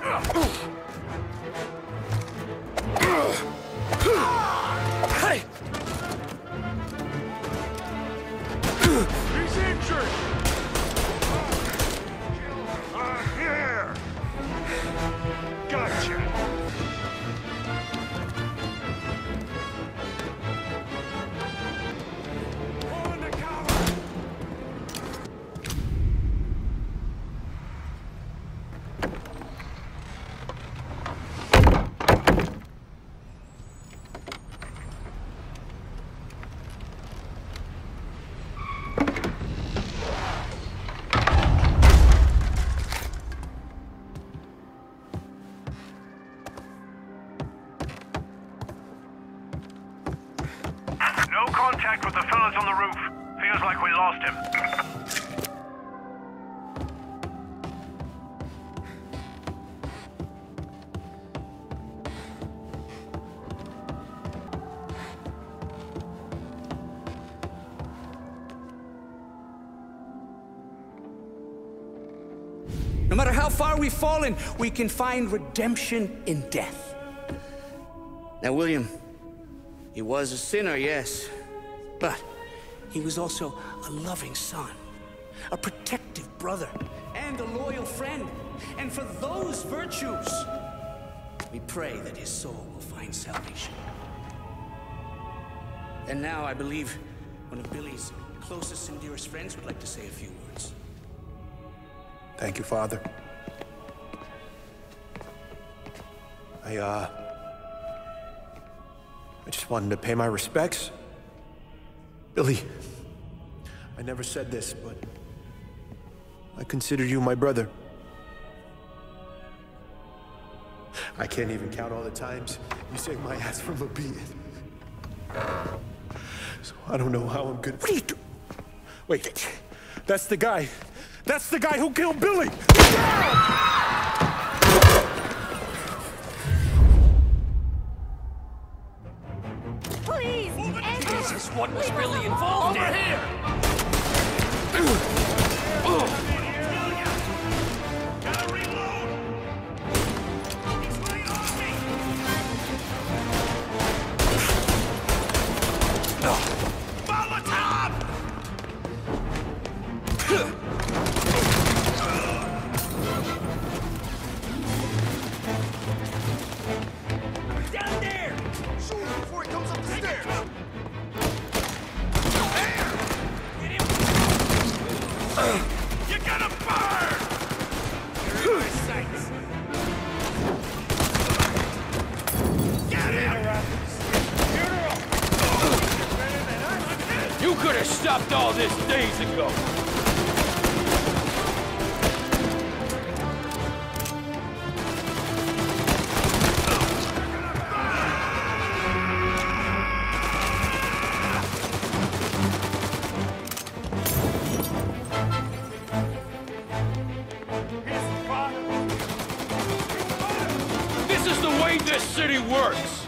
Ugh! Contact with the fellas on the roof. Feels like we lost him. No matter how far we've fallen, we can find redemption in death. Now, William, he was a sinner, yes, but he was also a loving son, a protective brother, and a loyal friend. And for those virtues, we pray that his soul will find salvation. And now I believe one of Billy's closest and dearest friends would like to say a few words. Thank you, Father. I, uh... I just wanted to pay my respects. Billy, I never said this, but... I consider you my brother. I can't even count all the times you saved my ass from a beating. So I don't know how I'm good. What are you doing? Wait, that's the guy. That's the guy who killed Billy! Have stopped all this days ago. This is the way this city works.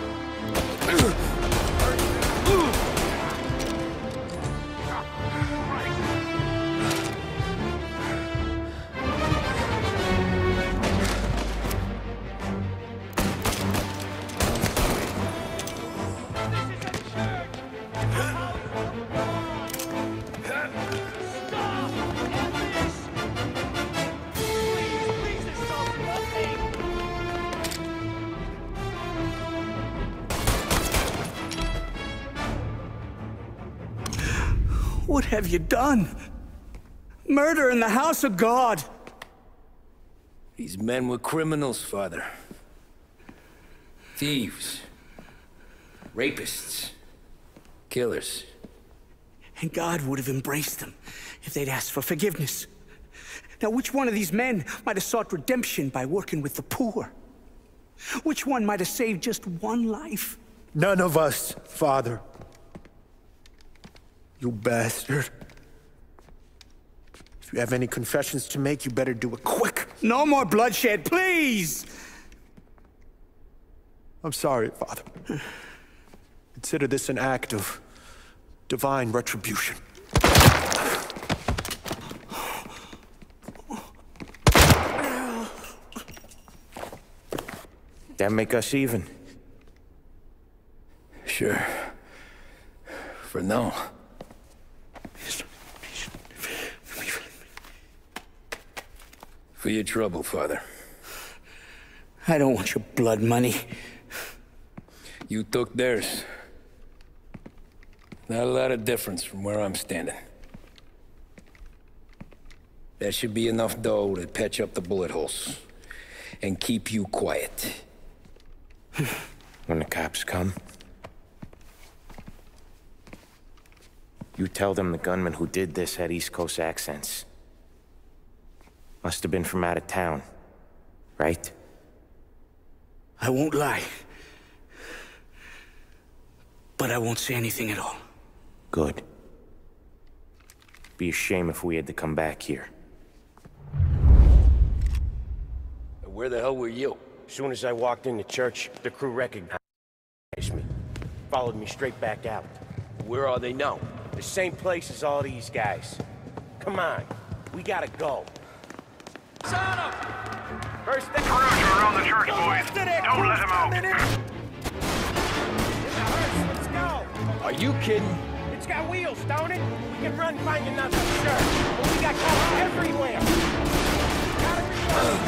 What have you done? Murder in the house of God. These men were criminals, Father. Thieves. Rapists. Killers. And God would have embraced them if they'd asked for forgiveness. Now, which one of these men might have sought redemption by working with the poor? Which one might have saved just one life? None of us, Father. You bastard. If you have any confessions to make, you better do it quick. No more bloodshed, please! I'm sorry, Father. Consider this an act of divine retribution. That make us even. Sure. For now. For your trouble, Father. I don't want your blood money. You took theirs. Not a lot of difference from where I'm standing. That should be enough dough to patch up the bullet holes. And keep you quiet. When the cops come, you tell them the gunman who did this had East Coast accents. Must have been from out of town, right? I won't lie. But I won't say anything at all. Good. Be a shame if we had to come back here. Where the hell were you? As soon as I walked into church, the crew recognized me. Followed me straight back out. Where are they now? The same place as all these guys. Come on, we gotta go. First thing. Crews are around the church, boys. Don't let him out. Let's go. Are you kidding? It's got wheels, don't it? We can run find another church. But we got cops everywhere. Gotta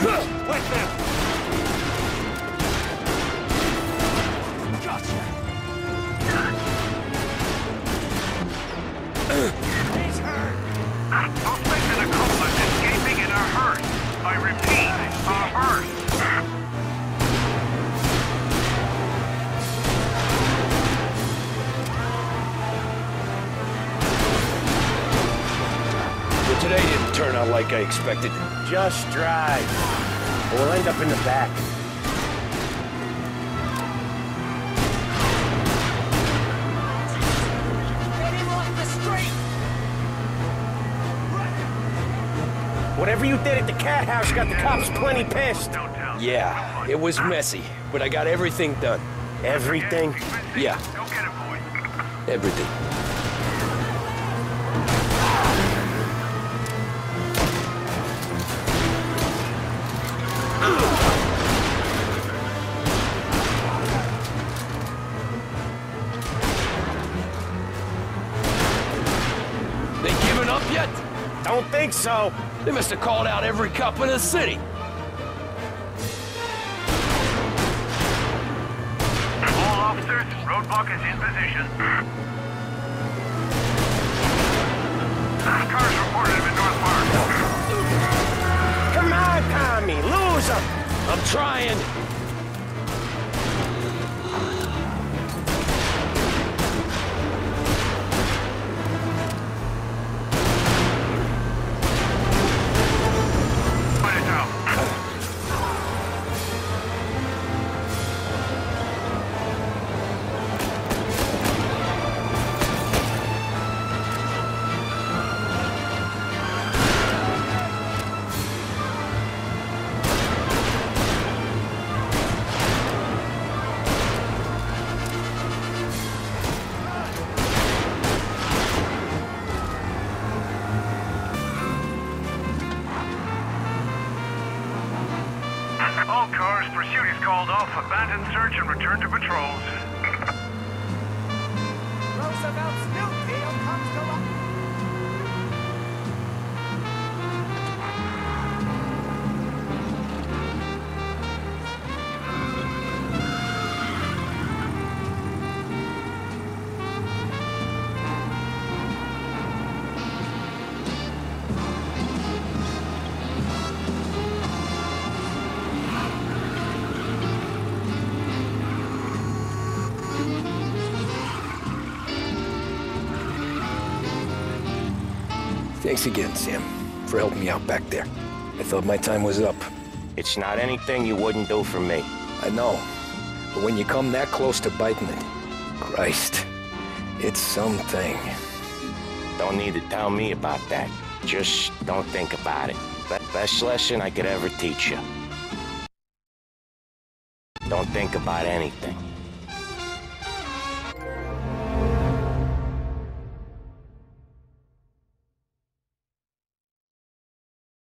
reload. What's that? Turn out like I expected. Just drive. Or we'll end up in the back. Whatever you did at the cat house got the cops plenty pissed. Yeah, it was messy, but I got everything done. Everything. Yeah, Go get it, boys. everything. Don't think so. They must have called out every cop in the city. All officers, roadblock is in position. Cars reported in North Park. Come on, Tommy. Lose him. I'm trying. Search and return to patrols. Thanks again, Sam, for helping me out back there. I thought my time was up. It's not anything you wouldn't do for me. I know. But when you come that close to biting it, Christ, it's something. Don't need to tell me about that. Just don't think about it. Be- best lesson I could ever teach you. Don't think about anything.